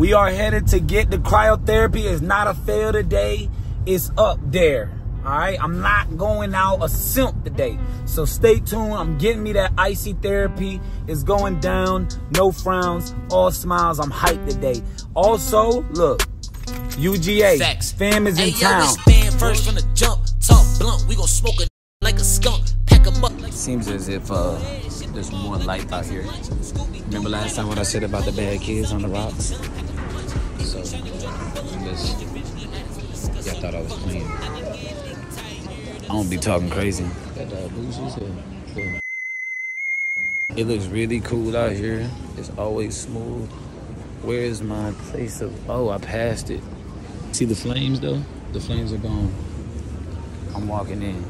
We are headed to get the cryotherapy. It's not a fail today. It's up there. All right, I'm not going out a simp today. So stay tuned. I'm getting me that icy therapy. It's going down. No frowns, all smiles. I'm hyped today. Also, look, UGA. Facts. Fam is in Hey, town. we stand first from the jump. Talk blunt, we gon' smoke a like a skunk. Pack 'em up like Seems as if uh, there's more life out here. Remember last time what I said about the bad kids on the rocks? So, I'm just, yeah, I thought I was playing. I don't be talking crazy. That Boozie's a- It looks really cool out here. It's always smooth. Where is my place of? Oh, I passed it. See the flames though? The flames are gone. I'm walking in.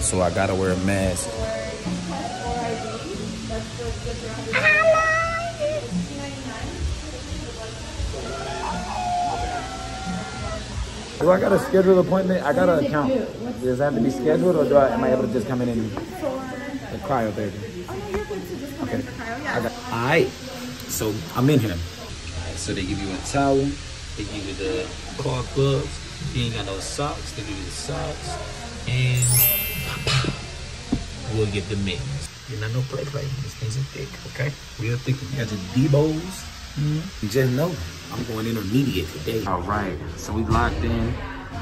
So I gotta wear a mask. Do I gotta schedule an appointment? I got an account. Does that have to be scheduled or do I, am I able to just come in and the cryotherapy? Oh, no, you're good to just come Okay. in for cryo, yeah. I all right. So I'm in here. So they give you a towel. They give you the car gloves. You ain't got no socks. They give you the socks. And we'll get the mix. You're not no play play. These things are thick, okay? Real thick. You got your D-bows. Mm-hmm. You just know I'm going intermediate today. All right. So we locked in.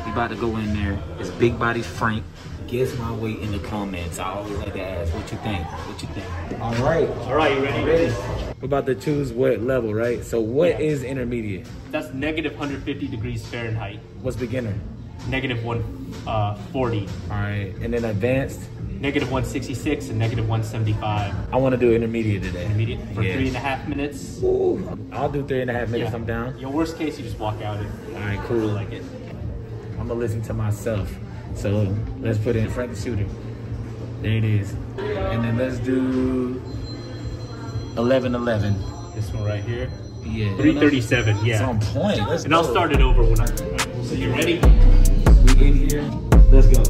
We about to go in there. It's Big Body Frank. Guess my weight in the comments. I always like to ask, what you think? What you think? All right. All right, you ready? Ready. We're about to choose what level, right? So what is intermediate? That's negative 150 degrees Fahrenheit, What's beginner? Negative 140, uh, All right. And then advanced? negative 166, and negative 175. I want to do intermediate today. Intermediate for Yeah. three and a half minutes. Ooh, I'll do three and a half minutes. Yeah. I'm down. Your worst case, you just walk out All right, cool like it. I'm gonna listen to myself. So let's put it in Frank the Shooter. There it is. And then let's do 11 11. This one right here, Yeah. 337. It's Yeah, on point. Let's and I'll start it over when I. So you ready? We in here. Let's go.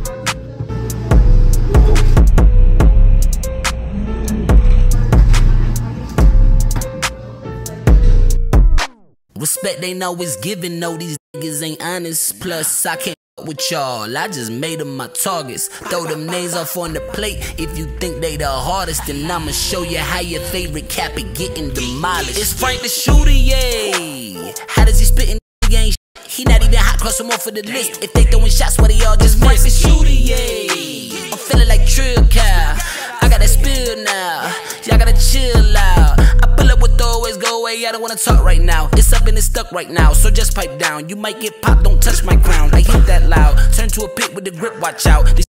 Respect ain't always given, no, these niggas ain't honest. Plus, I can't with y'all, I just made them my targets. Throw them names off on the plate. If you think they the hardest, then I'ma show you how your favorite cap is getting demolished. It's Frank the Shooter, yay. How does he spittin'? He ain't sh- He not even hot, cross him off of the list. If they throwing shots, what they all just Frank the Shooter, yay. I'm feeling like Trill Cow. I got that spill now. Y'all gotta chill out. I pull up with always go away. I don't wanna talk right now. It's up and it's stuck right now. So just pipe down. You might get popped, don't touch my crown. I hit that loud. Turn to a pit with the grip, watch out. This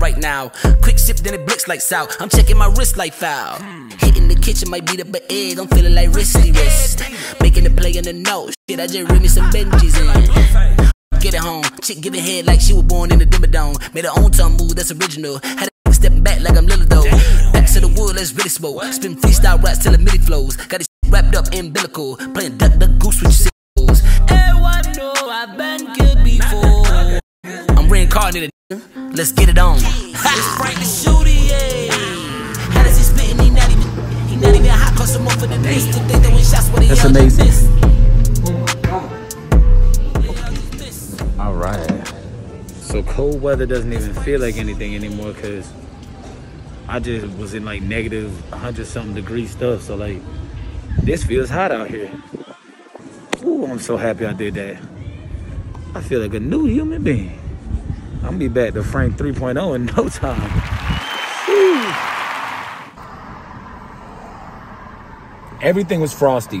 right now. Quick sip, then it blicks like out. I'm checking my wrist like foul. Hitting the kitchen might beat up an egg. I'm feeling like wristy wrist. Making the play in the nose. Shit, I just read me some Benjis in. Get it home. Chick giving head like she was born in the Dimmadome. Made her own tongue move, that's original. Had a stepping back like I'm Lil though. Back to the wood, let's really smoke. Spin freestyle raps till the MIDI flows. Got this wrapped up in umbilical. Playing duck, duck, goose with your signals. Everyone know I've been good before. I'm reincarnated. Nigga. Let's get it on. it's Frank the Shooter, yeah. How does he spittin'? He not even, he not even hot, cause him off for the list. If they throwing shots, what he That's all just amazing. missed. All right. So cold weather doesn't even feel like anything anymore because I just was in like negative 100 something degree stuff. So like this feels hot out here. Ooh, I'm so happy I did that. I feel like a new human being. I'm be back to Frank 3.0 in no time. Everything was frosty.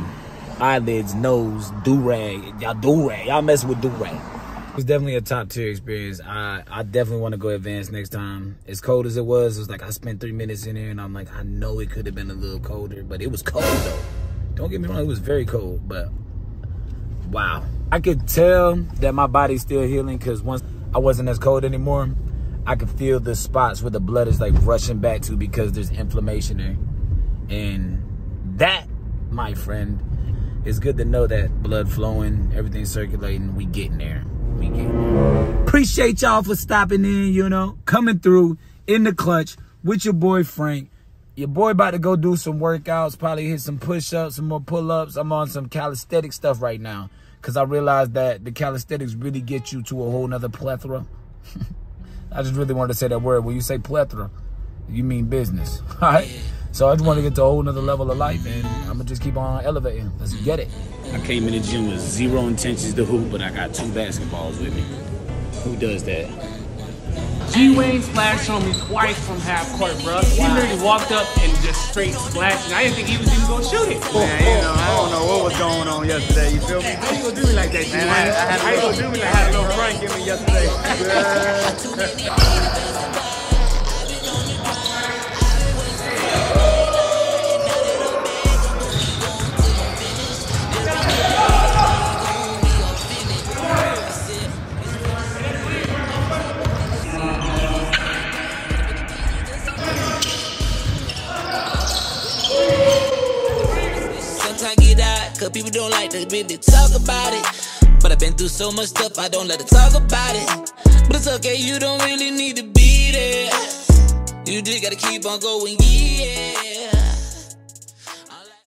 Eyelids, nose, do-rag. Y'all do-rag. Y'all mess with do-rag. It was definitely a top tier experience. I, I definitely want to go advance next time. As cold as it was, it was like I spent three minutes in there and I'm like, I know it could have been a little colder, but it was cold though. Don't get me wrong, it was very cold, but wow. I could tell that my body's still healing because once I wasn't as cold anymore, I could feel the spots where the blood is like rushing back to because there's inflammation there. And that, my friend, is good to know that blood flowing, everything circulating, we getting there. We getting there. Appreciate y'all for stopping in, you know, coming through in the clutch with your boy Frank. your boy about to go do some workouts, probably hit some push-ups, some more pull-ups. I'm on some calisthenic stuff right now because I realized that the calisthenics really get you to a whole nother plethora. I just really wanted to say that word. When you say plethora, you mean business, all right? So I just want to get to a whole nother level of life, and I'm gonna just keep on elevating. Let's get it. I came in the gym with zero intentions to hoop, but I got two basketballs with me. Who does that? G Wayne splashed on me twice from half court, bro. He literally walked up and just straight splashed. And I didn't think he was even gonna shoot it. Man, you know, I don't know what was going on yesterday. You feel me? How you gonna do me like that, G Wayne? Man, I, I How you gonna do me I like had a that? little front me yesterday. cause people don't like to really talk about it. But I've been through so much stuff, I don't let it talk about it. But it's okay, you don't really need to be there. You just gotta keep on going, yeah.